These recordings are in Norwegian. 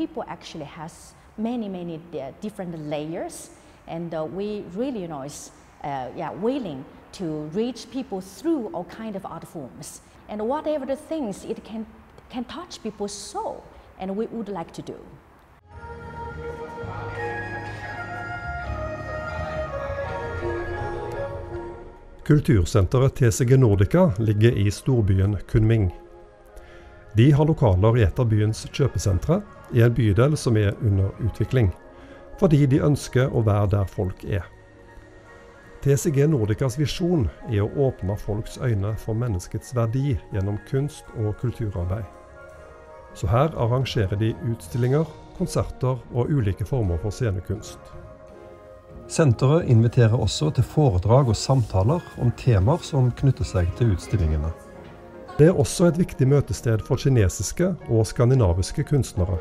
people actually has many, many uh, different layers, and uh, we really, you know, is uh, yeah, willing to reach people through all kind of art forms, and whatever the things it can can touch people's soul, and we would like to do. Kultursenteret TCG Nordica ligger i storbyen Kunming. De har lokaler i et av byens kjøpesentre, i en bydel som er under utvikling, fordi de ønsker å være der folk er. TCG Nordicas visjon er å åpne folks øyne for menneskets verdi gjennom kunst og kulturarbeid. Så her arrangerer de utstillinger, konserter og ulike former for scenekunst. Senteret inviterer også til foredrag og samtaler om temaer som knytter seg til utstillingene. Det er også et viktig møtested for kinesiske og skandinaviske kunstnere.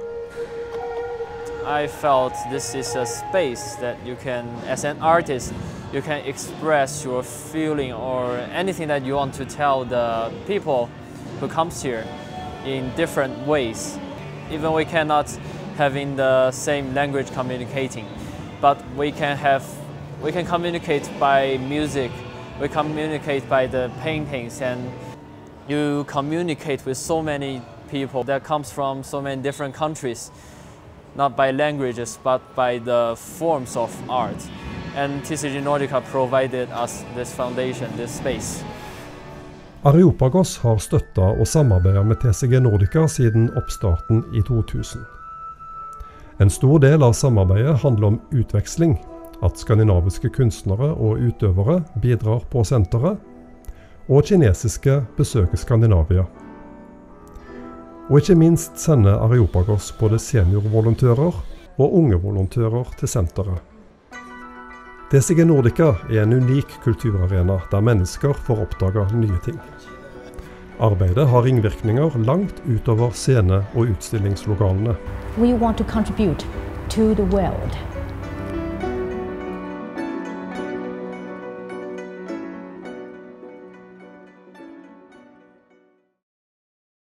I felt this is a space that you can, as an artist, you can express your feeling or anything that you want to tell the people who comes here in different ways. Even we cannot having the same language communicating, but we can have, we can communicate by music, we communicate by the paintings and you communicate with so many people that comes from so many different countries, not by languages, but by the forms of art. And TCG Nordica provided us this foundation, this space. Areopagos har støtta og samarbeida med TCG Nordica siden oppstarten i 2000. En stor del av samarbeidet handler om utveksling, at skandinaviske kunstnere og utøvere bidrar på senteret, og kinesiske besøker Skandinavia. Og ikke minst sender Areopagos både seniorvolontører og unge volontører til senteret. DCG Nordica er en unik kulturarena der mennesker får oppdage nye ting. Arbeidet har ringvirkninger langt utover scene- og utstillingslokalene. We want to the world